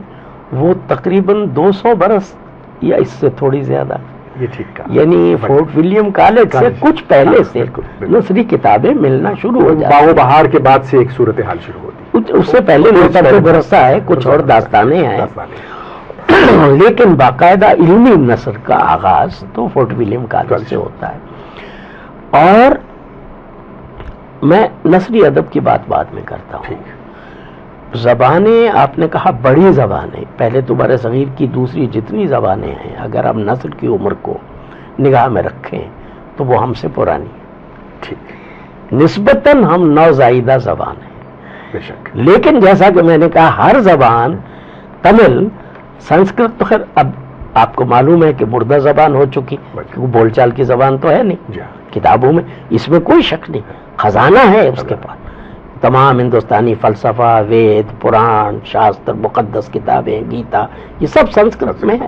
وہ تقریباً دو سو برس یا اس سے تھوڑی زیادہ۔ یہ ٹھیک کہا۔ یعنی فورٹ ولیم کالج سے۔ کچھ پہلے ہاں، سے۔ نثری کتابیں ملنا شروع ہو جاتی۔ و بہار کے بعد سے ایک صورتحال شروع ہوتی۔ اس سے پہلے مرتبہ برسہ ہے کچھ اور داستانیں ہیں۔ لیکن باقاعدہ علمی نثر کا آغاز تو فورٹ ولیم کالج۔ سے ہوتا ہے۔ اور میں نثری ادب کی بات بعد میں کرتا ہوں۔ زبانیں آپ نے کہا بڑی زبانیں پہلے تمہارے صغیر کی دوسری جتنی زبانیں ہیں اگر ہم نسل کی عمر کو نگاہ میں رکھیں تو وہ ہم سے پرانی۔ ہیں ٹھیک۔ نسبتاً ہم نوزائیدہ زبان ہیں۔ لیکن جیسا کہ میں نے کہا ہر زبان تمل سنسکرت تو خیر اب آپ کو معلوم ہے کہ مردہ زبان ہو چکی کیونکہ بول چال کی زبان تو ہے نہیں۔ جی ہاں۔ کتابوں میں اس میں کوئی شک نہیں۔ خزانہ ہے اس کے پاس۔ تمام ہندوستانی فلسفہ وید پران شاستر مقدس کتابیں گیتا یہ سب سنسکرت میں ہے۔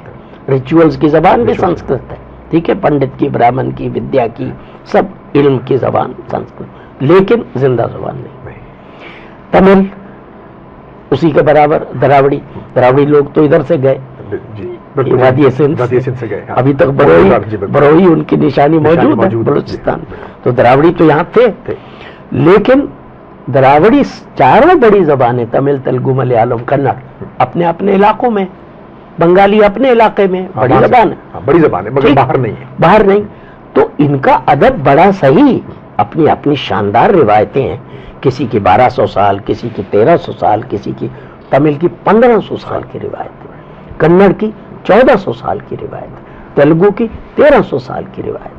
ریچولز کی زبان بھی. سنسکرت ہے۔ ٹھیک ہے؟ پنڈت کی برامن کی ودیا کی سب علم کی زبان سنسکرت۔ لیکن زندہ زبان نہیں۔ تمل اسی کے برابر دراوڑی۔ دراوڑی لوگ تو ادھر سے گئے۔ جی وادی سندھ وادی سندھ سے گئے ہاں۔ ابھی تک بروئی جی،۔ بروئی ان کی نشانی موجود ہے بلوچستان جی۔ تو دراوڑی تو یہاں تھے تھے۔ لیکن دراوڑی چاروں بڑی زبانیں تمل تلگو ملیالم کنڑ اپنے اپنے علاقوں میں بنگالی اپنے علاقے میں ہاں، بڑی زبان ہے۔ ہاں، بڑی زبان ہے مگر۔ باہر نہیں ہے۔ باہر نہیں۔ تو ان کا ادب بڑا صحیح اپنی اپنی شاندار روایتیں ہیں۔ کسی کی بارہ سو سال کسی کی تیرہ سو سال کسی کی تمل کی پندرہ سو سال کی روایت۔ کنڑ کی چودہ سو سال کی روایت ہے تیلگو کی تیرہ سو سال کی روایت۔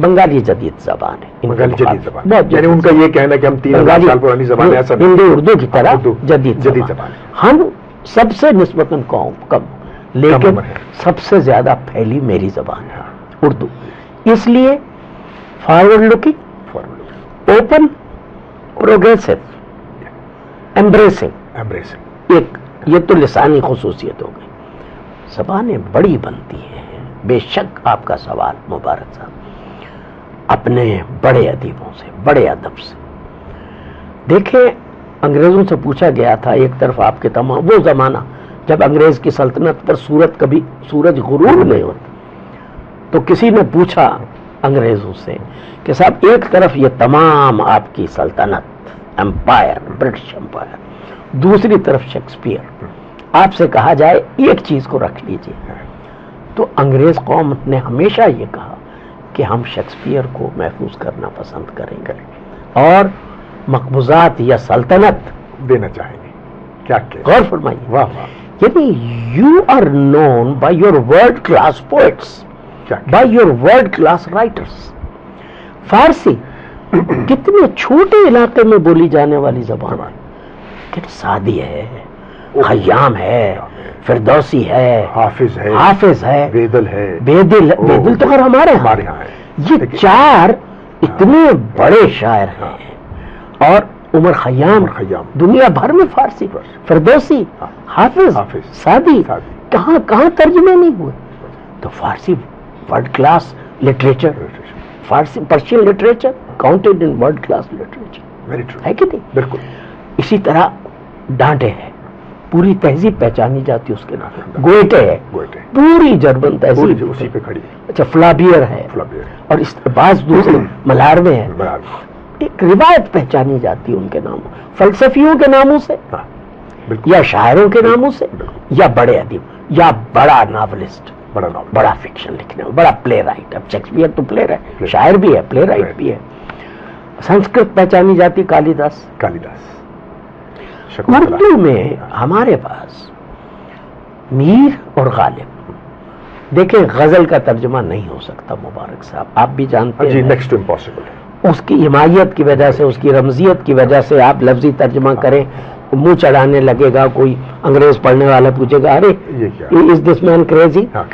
بنگالی جدید زبان ہے بنگالی جدید زبان۔ بہت یعنی ان کا یہ کہنا کہ ہم تین ہزار سال پرانی زبان ہے ایسا ہندی اردو کی طرح اردو۔ جدید جدید زبان۔ ہم سب سے نسبتاً قوم کم لیکن۔ سب سے زیادہ پھیلی میری زبان ہے اردو۔ اس لیے forward looking open progressive embracing embracing ایک یہ تو لسانی خصوصیت ہو گئی۔ زبانیں بڑی بنتی ہیں بے شک آپ کا سوال مبارک صاحب اپنے بڑے ادیبوں سے، بڑے ادب سے۔ دیکھیں، انگریزوں سے پوچھا گیا تھا، ایک طرف آپ کے تمام، وہ زمانہ جب انگریز کی سلطنت پر سورت کبھی، سورج غروب نہیں ہوتا، تو کسی نے پوچھا انگریزوں سے کہ صاحب، ایک طرف یہ تمام آپ کی سلطنت، امپائر، برٹش امپائر، دوسری طرف شیکسپیئر، آپ سے کہا جائے، ایک چیز کو رکھ لیجیے۔ تو انگریز قوم نے ہمیشہ یہ کہا کہ ہم شیکسپیئر کو محفوظ کرنا پسند کریں گے۔ اور مقبوضات یا سلطنت دینا چاہیں گے۔ کیا کہ غور فرمائیے۔ واہ واہ۔ یعنی you are known by your world class poets by your world class writers Farsi کتنے چھوٹے علاقے میں بولی جانے والی زبان سادی ہے۔ خیام ہے فردوسی ہے حافظ ہے حافظ ہے ویدل ہے۔ بیدل بیدل تو خیر ہمارے ہاں ہمارے یہاں یہ چار اتنے بڑے شاعر ہیں۔ اور عمر خیام خیام۔ دنیا بھر میں فارسی۔ فردوسی ہاں۔ حافظ۔ سادی۔ کہاں کہاں ترجمے نہیں ہوئے؟ تو Farsi world class literature Farsi Persian literature counted in world class literature. ہے کہ نہیں؟ بالکل۔ اسی طرح ڈانٹے ہے پوری تہذیب پہچانی جاتی ہے اس کے نام گوئٹے ہے۔ پوری جرمن تہذیب۔ جو اسی پہ کھڑی ہے۔ اچھا فلابیئر ہے اور اس بعض دوسرے ملاروے ہیں۔ ایک روایت پہچانی جاتی ان کے ناموں فلسفیوں کے ناموں سے۔ ہاں یا شاعروں کے ناموں سے۔ یا بڑے ادیب۔ یا بڑا ناولسٹ۔ بڑا فکشن لکھنے والا۔ بڑا پلے رائٹ۔ اب شیکسپیئر تو پلے رائٹ۔ شاعر بھی ہے پلے رائٹ. بھی ہے۔ سنسکرت پہچانی جاتی کالی داس کالی داس اردو میں ہمارے پاس میر اور غالب۔ دیکھیں غزل کا ترجمہ نہیں ہو سکتا مبارک صاحب آپ بھی جانتے جی ہیں۔ نیکسٹ امپاسبل ہے۔ اس کی حمایت کی وجہ سے اس کی رمزیت کی وجہ سے آپ لفظی ترجمہ کریں منہ چڑھانے لگے گا کوئی انگریز پڑھنے والا پوچھے گا ارے از دس مین کریزی ہاں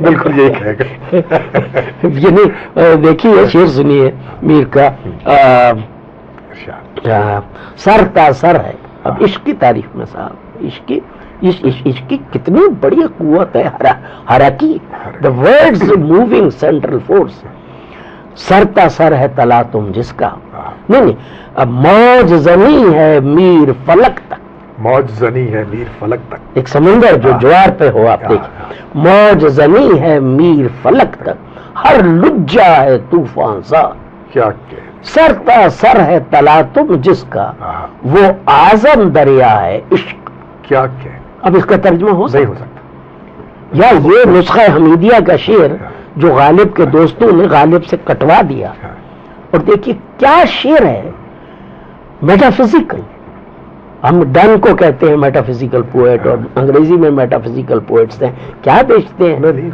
بالکل یعنی دیکھیے شعر سنیے میر کا۔ سر تا سر ہے۔ اب عشق کی تعریف میں صاحب عشق کی کی کتنی بڑی قوت ہے ہرا حرکی the words moving central force سر تا سر ہے تلا تم جس کا۔ نہیں نہیں اب موج زمین ہے میر فلک تک۔ موج زنی ہے میر فلک تک۔ ایک سمندر جو ہاں۔ جوار پہ ہو آپ ہاں، دیکھیں۔ موج زمین ہے میر فلک تک۔ ہر لجا ہے طوفان سا۔ کیا کہ سر تا سر ہے تلا تم جس کا ہاں، وہ آزم دریا ہے عشق۔ کیا کہ اب اس کا ترجمہ ہو نہیں سکتا ہو سکتا۔ یا یہ نسخہ حمیدیہ کا شعر جو غالب کے دوستوں نے غالب سے کٹوا دیا۔ ہاں، اور دیکھیے کیا شعر ہے۔ میٹا فزیکل ہم ڈن کو کہتے ہیں میٹا فزیکل پوئٹ اور انگریزی میں میٹا فزیکل پوئٹس ہیں۔ کیا بیچتے ہیں؟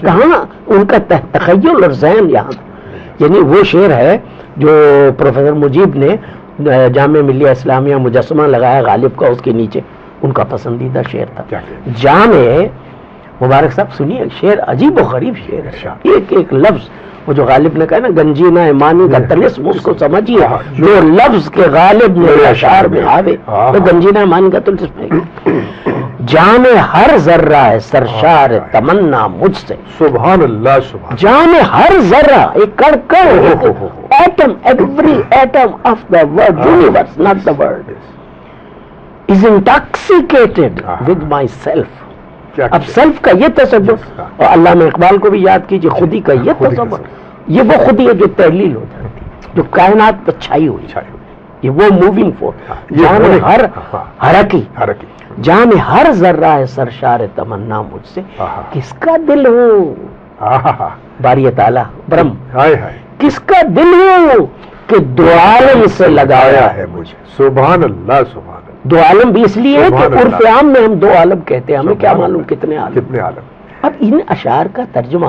کہاں؟ ان کا تخیل اور ذہن یہاں۔ یعنی وہ شعر ہے جو پروفیسر مجیب نے جامعہ ملیہ اسلامیہ مجسمہ لگایا غالب کا اس کے نیچے ان کا پسندیدہ شعر تھا۔ جامع مبارک صاحب سنیے شعر عجیب و غریب شعر ہے۔ ارشاد۔ ایک ایک لفظ وہ جو غالب نے کہا نا گنجینا ایمانی کا تلسم اس کو سمجھیے۔ ہاں، جو لفظ کے غالب میں اشعار میں آوے ہاں، تو ہاں۔ گنجینا ایمانی کا تلسم ہے۔ جامع ہر ذرہ ہے سرشار تمنا مجھ سے سبحان اللہ سبحان جامع ہر ذرہ ایک ہو، ہو۔ Atom every atom of the world. Universe not the world is intoxicated. With myself اب سیلف کا یہ تصور۔ اور علامہ اقبال کو بھی یاد کیجیے خودی کا یہ تصور۔ یہ وہ خودی ہے جو تحلیل ہو جاتی ہے جو کائنات پر چھائی ہوئی۔ یہ وہ موونگ فورس میں ہونے- ہر ہاں۔ حرکی حرکی جہاں میں ہر ذرہ ہے سرشار تمنا مجھ سے. ہاں، ہاں۔ کس کا دل ہوں ہاں ہاں باری تعالیٰ برم. کس کا دل ہوں کہ دو عالم سے لگایا ہے مجھے؟ سبحان اللہ سبحان اللہ. دو عالم بھی اس لیے کہ عرف۔ عام میں ہم دو عالم کہتے ہیں ہمیں کیا معلوم۔ کتنے عالم؟ کتنے عالم؟ اب ان اشعار کا ترجمہ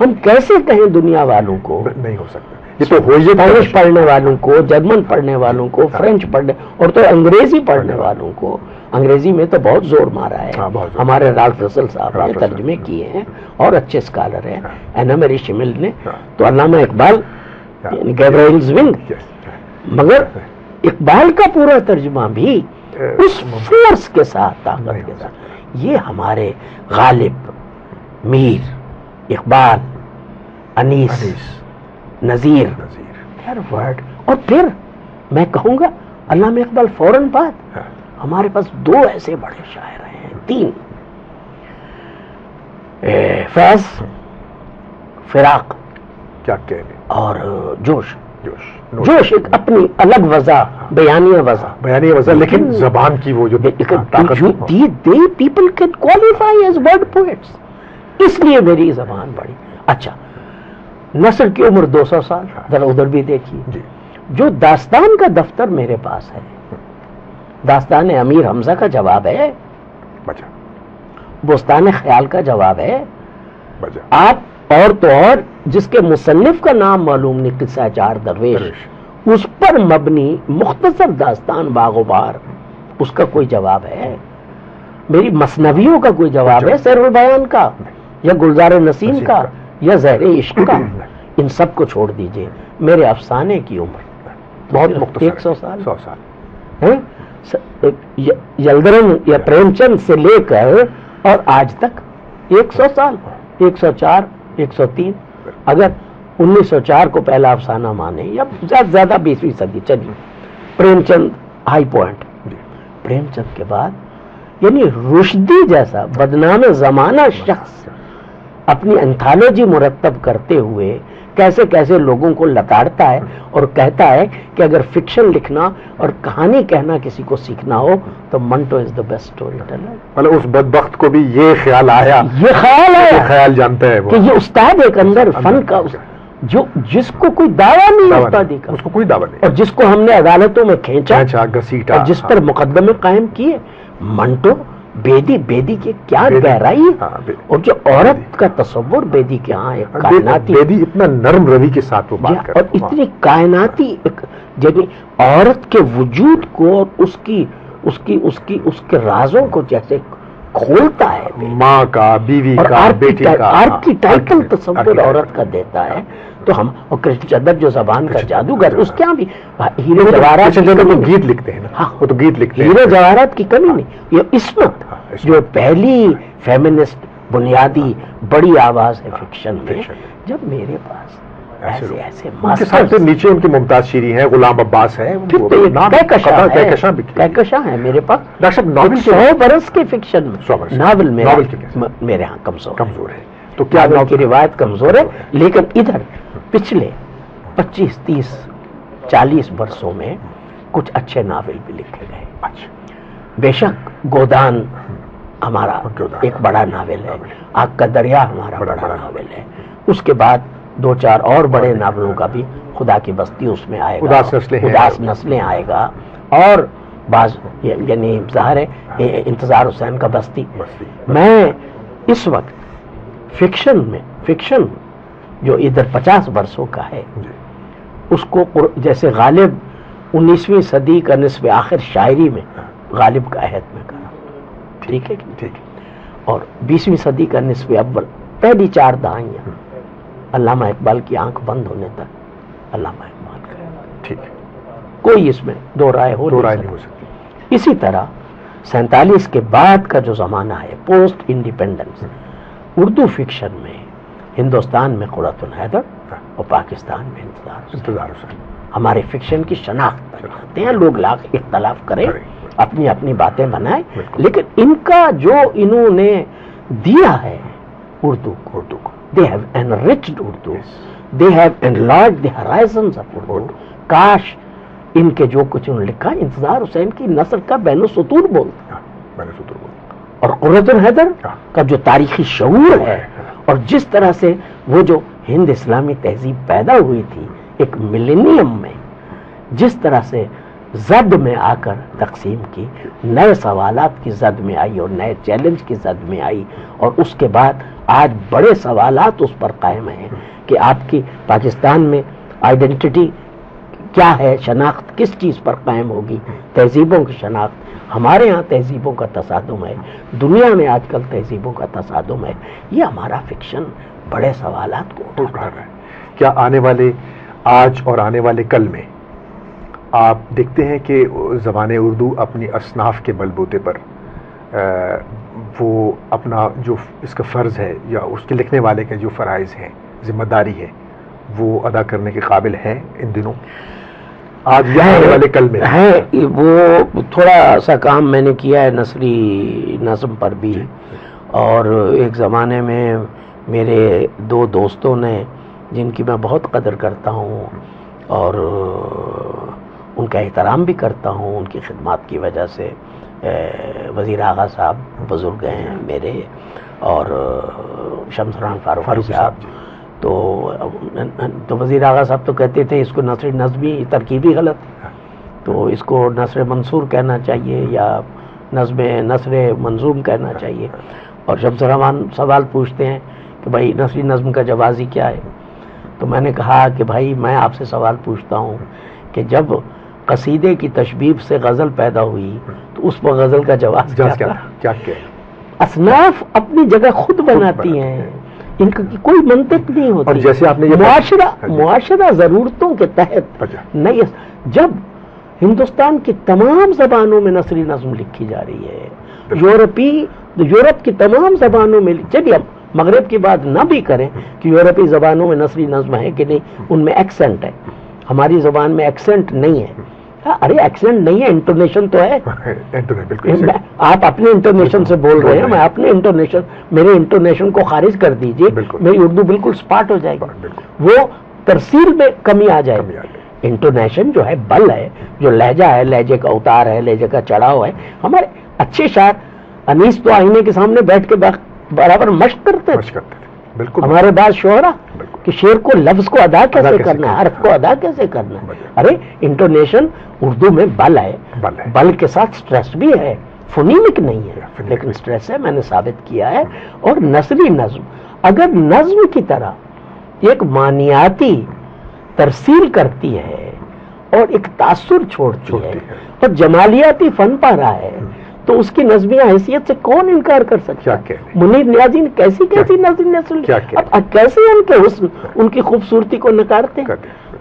ہم کیسے کہیں دنیا والوں کو؟ نہیں ہو سکتا. یہ تو پڑھنے والوں کو جرمن پڑھنے والوں کو فرینچ پڑھنے اور تو انگریزی پڑھنے والوں کو. انگریزی میں تو بہت زور مارا ہے ہاں،۔ ہمارے رالف رسل صاحب نے۔ ترجمے کیے ہیں اور اچھے اسکالر ہیں ہاں۔ اینا میری شمل نے ہاں۔ تو علامہ اقبال ہاں۔ یعنی. مگر اقبال کا پورا ترجمہ بھی اس فورس کے ساتھ طاقت کے ساتھ یہ ہمارے غالب میر اقبال انیس نذیر ورڈ اور پھر میں کہوں گا علامہ اقبال فوراً بعد۔ ہمارے پاس دو ایسے بڑے شاعر ہیں تین۔ فیض فراق۔ کیا اور جوش۔ جوش۔ جوش ایک اپنی الگ وضع بیانیہ وضع۔ بیانی وضع لیکن زبان کی وہ جو طاقت people can qualify as word poets اس لیے میری زبان بڑی۔ اچھا نثر کی عمر دو سو سال۔ ذرا ادھر بھی دیکھیے۔ جی۔ جو داستان کا دفتر میرے پاس ہے داستان امیر حمزہ کا جواب ہے۔ بچا۔ بستان خیال کا جواب ہے۔ بچا۔ آپ اور تو اور جس کے مصنف کا نام معلوم نہیں قصہ چار درویش۔ اس پر مبنی مختصر داستان باغ و بار اس کا کوئی جواب ہے۔ میری مصنویوں کا کوئی جواب ہے سیر البیان کا یا گلزار نسیم کا۔ یا زہر عشق کا؟ ان سب کو چھوڑ دیجیے میرے افسانے کی عمر۔ بہت مختصر ایک سو۔ سال۔ سو سال۔ ہیں؟ س- ی- یلدرن یا پریم چند سے لے کر اور آج تک ایک سو سال ایک سو چار ایک سو تین۔ اگر انیس سو چار کو پہلا افسانہ مانے یا زیادہ زیادہ بیسویں صدی چلیے۔ Prem Chand high point. جی۔ پریم چند کے بعد یعنی رشدی جیسا بدنام زمانہ شخص اپنی انتھالوجی مرتب کرتے ہوئے کیسے کیسے لوگوں کو لتاڑتا ہے اور کہتا ہے کہ اگر فکشن لکھنا اور کہانی کہنا کسی کو سیکھنا ہو تو Manto is the best storyteller. اس بدبخت کو بھی یہ خیال آیا۔ یہ خیال ہے خیال جانتا ہے کہ یہ استاد ایک اندر فن کا جو جس کو کوئی دعویٰ نہیں استادی نہیں، کا اس کو کوئی دعویٰ نہیں۔ اور جس کو ہم نے عدالتوں میں کھینچا اور جس پر مقدمے قائم کیے منٹو بیدی بیدی کی کیا گہرائی ہے؟ ہاں،۔ اور جو عورت کا تصور بیدی کے ہاں ایک کائناتی بیدی اتنا نرم روی کے ساتھ وہ بات اور اتنی کائناتی یعنی عورت کے وجود کو اور اس کی اس کی اس کی اس کے رازوں کو جیسے کھولتا ہے ماں کا بیوی کا بیٹی کا۔ آرکیٹائپل ہاں، تصور۔ عورت کا دیتا ہے۔ تو ہم اور کرشن چندر جو زبان کا جادوگر اس کے بھی ہیرے جواہرات۔ گیت لکھتے ہیں ہاں۔ وہ تو گیت لکھتے ہیں۔ ہیرے جواہرات کی کمی نہیں۔ یہ عصمت ہاں، عصمت۔ جو پہلی فیمنسٹ بنیادی بڑی آواز ہے فکشن میں۔ جب میرے پاس ایسے ایسے ان کے masters- نیچے ان کی ممتاز شیری ہیں غلام عباس ہے پھر تو یہ کہکشاں ہے میرے پاس۔ ڈاکٹر ناول سو برس کے فکشن میں۔ ناول میرے ہاں کمزور ہے۔ کمزور ہے۔ تو کیا ناول کی روایت کمزور ہے؟ لیکن ادھر پچھلے پچیس تیس چالیس برسوں میں کچھ اچھے ناول بھی لکھے گئے۔ اچھا۔ بے شک گودان ہمارا۔ ایک بڑا ناول ہے۔ آگ کا دریا ہمارا بڑا- ناول۔ ہے۔ اس کے بعد دو چار اور بڑے ناولوں کا بھی خدا کی بستی اس میں آئے گا۔ اداس نسلیں آئے گا۔ اور بعض یعنی ظاہر ہے انتظار حسین کا بستی۔ میں اس وقت فکشن میں فکشن جو ادھر پچاس برسوں کا ہے جی۔ اس کو جیسے غالب انیسویں صدی کا نصف آخر شاعری میں غالب کا عہد میں کرا۔ ٹھیک ہے؟ ٹھیک۔ اور بیسویں صدی کا نصف اول پہلی چار دہائیاں۔ علامہ اقبال کی آنکھ بند ہونے تک علامہ اقبال کا۔ ٹھیک۔ کوئی اس میں دو رائے ہو دو رائے۔ نہیں ہو سکتی۔ اسی طرح سینتالیس کے بعد کا جو زمانہ ہے پوسٹ انڈیپینڈنس اردو فکشن میں ہندوستان میں قرۃ الحیدر اور پاکستان میں انتظار۔ انتظار حسین ہمارے فکشن کی شناخت کرتے ہیں لوگ لاکھ اختلاف کریں۔ اپنی اپنی باتیں بنائیں۔ لیکن ان کا جو انہوں نے دیا ہے اردو کو اردو کو they have enriched Urdu. They have enlarged the horizons of Urdu کاش ان کے جو کچھ انہوں نے لکھا انتظار حسین کی نثر کا بین السطور بول ہاں، میں نے سطر بولا اور قرۃ الحیدر ہاں۔ کا جو تاریخی شعور ہے اور جس طرح سے وہ جو ہند اسلامی تہذیب پیدا ہوئی تھی، ایک ملینیم میں، جس طرح سے زد میں آ کر تقسیم کی، نئے سوالات کی زد میں آئی اور نئے چیلنج کی زد میں آئی اور اس کے بعد آج بڑے سوالات اس پر قائم ہیں کہ آپ کی پاکستان میں آئیڈینٹی کیا ہے، شناخت کس چیز پر قائم ہوگی؟ تہذیبوں کی شناخت ہمارے ہاں تہذیبوں کا تصادم ہے، دنیا میں آج کل تہذیبوں کا تصادم ہے۔ یہ ہمارا فکشن بڑے سوالات کو وہ اٹھاتا کر رہا ہے۔ کیا آنے والے آج اور آنے والے کل میں آپ دیکھتے ہیں کہ زبان اردو اپنی اصناف کے بل بوتے پر وہ اپنا جو اس کا فرض ہے یا اس کے لکھنے والے کے جو فرائض ہیں، ذمہ داری ہے، وہ ادا کرنے کے قابل ہے ان دنوں؟ آج آنے والے کل میں۔ ہے وہ تھوڑا سا کام میں نے کیا ہے نثری نظم پر بھی۔ اور ایک زمانے میں میرے دو دوستوں نے جن کی میں بہت قدر کرتا ہوں اور ان کا احترام بھی کرتا ہوں ان کی خدمات کی وجہ سے وزیر آغا صاحب بزرگ ہیں میرے اور شمس رحمان فاروق صاحب جی۔ تو تو وزیر آغا صاحب تو کہتے تھے اس کو نثری نظمی ترکیبی غلط ہے۔ تو اس کو نثر منصور کہنا چاہیے یا نظم نثر منظوم کہنا چاہیے۔ اور شمس الرحمان سوال پوچھتے ہیں کہ بھائی نثری نظم کا جوازی کیا ہے؟ تو میں نے کہا کہ بھائی میں آپ سے سوال پوچھتا ہوں کہ جب قصیدے کی تشبیب سے غزل پیدا ہوئی تو اس پر غزل کا جواز کیا اصناف اپنی جگہ خود بناتی ہیں۔ ان کا کوئی منطق نہیں ہوتی اور جیسے آپ نے معاشرہ ہاں جی۔ معاشرہ ضرورتوں کے تحت اچھا۔ نہیں جب ہندوستان کی تمام زبانوں میں نثری نظم لکھی جا رہی ہے۔ یورپی یورپ کی تمام زبانوں میں چلیے اب مغرب کی بات نہ بھی کریں کہ یورپی زبانوں میں نثری نظم ہے کہ نہیں ان میں ایکسنٹ ہے ہماری زبان میں ایکسنٹ نہیں ہے ارے ایکسنٹ نہیں ہے انٹونیشن تو ہے۔ آپ اپنے انٹرنیشن سے بول رہے ہیں میں اپنے انٹرنیشن میرے انٹرنیشن کو خارج کر دیجیے۔ میری اردو بالکل سپاٹ ہو جائے گی۔ وہ ترسیل میں کمی آ جائے۔ انٹونیشن جو ہے بل ہے جو لہجہ ہے لہجے کا اتار ہے لہجے کا چڑھاؤ ہے۔ ہمارے اچھے شاعر انیس تو آئینے کے سامنے بیٹھ کے برابر مشق کرتے تھے۔ بالکل۔ ہمارے بعد بالکل کہ شعر کو لفظ کو ادا کیسے کرنا ہے؟ حرف کو ادا کیسے کرنا ہے۔ ارے انٹونیشن اردو میں بل ہے۔ بل کے ساتھ سٹریس بھی ہے۔ فونیمک نہیں ہے۔ لیکن سٹریس ہے میں نے ثابت کیا ہے۔ اور نثری نظم۔ اگر نظم کی طرح ایک مانیاتی ترسیل کرتی ہے اور ایک تاثر چھوڑتی ہے چھوڑتی ہے۔ اور جمالیاتی فن پا رہا ہے تو اس کی نظمی حیثیت سے کون انکار کر سکتا ہے؟ منیر نیازی نے کیسی کیسی نظری نسل؟ اب کیسے ان کے حسن ان کی خوبصورتی کو نکارتے؟ ہیں؟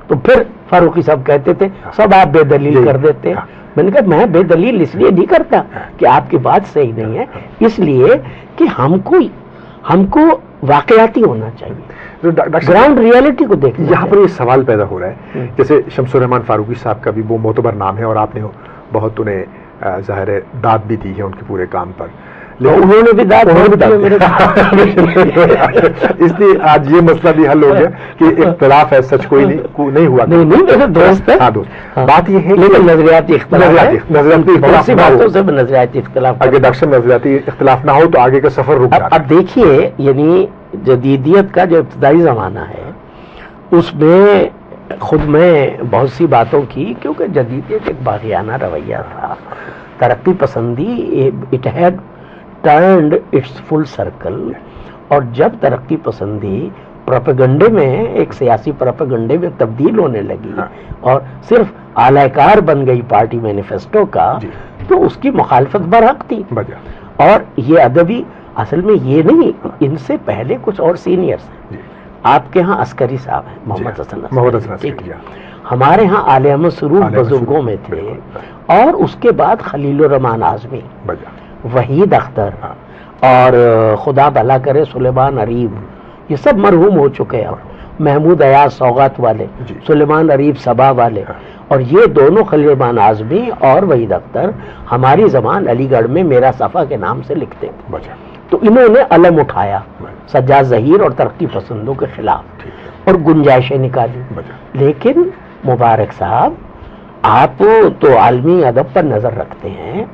تو پھر فاروقی صاحب کہتے تھے سب آپ بے دلیل یہی- کر دیتے۔ ہیں ہاں۔ میں نے کہا میں بے دلیل اس لیے نہیں کرتا کہ آپ کی بات صحیح نہیں ہے۔ اس لیے کہ ہم کو ہم کو واقعاتی ہونا چاہیے۔ گراؤنڈ ریالٹی کو دیکھنا یہاں پر۔ یہ سوال پیدا ہو رہا ہے۔ ہوں۔ جیسے شمس الرحمان فاروقی صاحب کا بھی وہ معتبر نام ہے اور آپ نے بہت انہیں ظاہر ہے داد بھی دی ہے ان کے پورے کام پر۔ انہوں نے بھی داد اس لیے آج یہ مسئلہ بھی حل ہو گیا کہ اختلاف ہے سچ کوئی نہیں نہیں ہوا۔ نہیں نہیں دوست ہے ہاں ہاں۔ بات یہ ہے لیکن نظریاتی اختلاف نظریاتی- اختلاف۔ باتوں سے نظریاتی اگر ڈاکٹر نظریاتی اختلاف نہ ہو تو آگے کا سفر رک اب دیکھیے یعنی جدیدیت کا جو ابتدائی زمانہ ہے اس میں خود میں بہت سی باتوں کی کیونکہ جدیدیت ایک باغیانہ رویہ تھا ترقی پسندی it had turned its full circle اور جب ترقی پسندی پروپیگنڈے میں ایک سیاسی پروپیگنڈے میں تبدیل ہونے لگی ہاں۔ اور صرف اعلی کار بن گئی پارٹی مینیفیسٹو کا جی۔ تو اس کی مخالفت برحق تھی اور یہ ادبی اصل میں یہ نہیں ان سے پہلے کچھ اور سینئرز آپ کے ہاں عسکری صاحب ہیں محمد جی، حسن عسکری، محمد حسن ٹھیک ہے۔ ہاں۔ ہمارے ہاں عالیہ احمد سرور بزرگوں میں تھے۔ اور اس کے بعد خلیل الرحمان اعظمی وحید اختر ہاں۔ اور خدا بھلا کرے سلیمان عریب یہ سب مرحوم ہو چکے ہیں محمود ایاز سوغات والے جی۔ سلیمان عریب سبا والے ہاں۔ اور یہ دونوں خلیل الرحمان اعظمی اور وحید اختر ہماری زبان علی گڑھ میں میرا صفحہ کے نام سے لکھتے تھے تو انہوں نے علم اٹھایا سجاد ظہیر اور ترقی پسندوں کے خلاف اور گنجائشیں نکالی۔ لیکن مبارک صاحب آپ تو عالمی ادب پر نظر رکھتے ہیں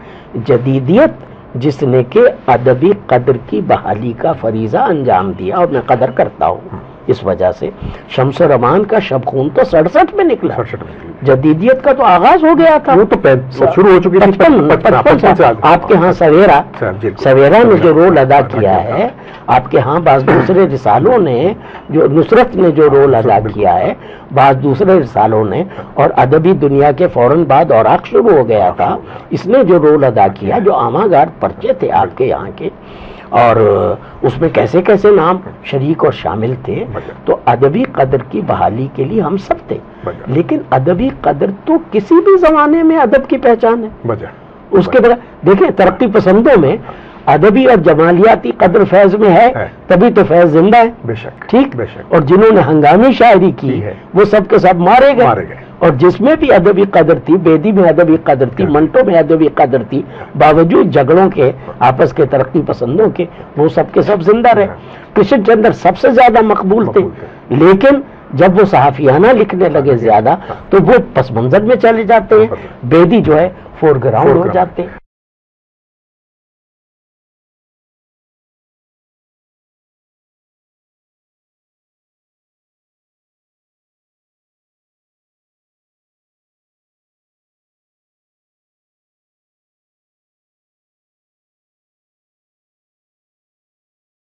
جدیدیت جس نے کہ ادبی قدر کی بحالی کا فریضہ انجام دیا اور میں قدر کرتا ہوں۔ اس وجہ سے شمس رمان کا شب خون تو سڑسٹھ میں نکلا۔ جدیدیت کا تو آغاز ہو گیا تھا۔ وہ تو شروع ہو چکی تھی۔ آپ کے ہاں سویرا سر، جی،۔ سویرا نے جو رول ادا کیا ہے آپ کے ہاں بعض دوسرے رسالوں نے جو نصرت نے جو رول ادا۔ کیا ہے بعض دوسرے رسالوں نے اور ادبی دنیا کے فوراً بعد اوراق شروع ہو گیا تھا۔ اس نے جو رول ادا کیا جو آما گارڈ پرچے تھے آپ کے یہاں کے اور اس میں کیسے کیسے نام شریک اور شامل تھے۔ تو ادبی قدر کی بحالی کے لیے ہم سب تھے۔ لیکن ادبی قدر تو کسی بھی زمانے میں ادب کی پہچان ہے اس کے بغیر دیکھیں ترقی پسندوں میں ادبی اور جمالیاتی قدر فیض میں ہے۔ تبھی تو فیض زندہ ہے۔ بے شک ٹھیک؟ بے شک۔ اور جنہوں نے ہنگامی شاعری کی۔ وہ سب کے سب مارے گئے۔ مارے گئے۔ اور جس میں بھی ادبی قدر تھی بیدی میں ادبی قدر تھی منٹوں میں ادبی قدر تھی باوجود جھگڑوں کے آپس کے ترقی پسندوں کے وہ سب کے سب زندہ رہے۔ کرشن چندر سب سے زیادہ مقبول تھے۔ لیکن جب وہ صحافیانہ لکھنے لگے زیادہ تو وہ پس منظر میں چلے جاتے ہیں۔ بیدی جو ہے فور گراؤنڈ ہو۔ جاتے ہیں۔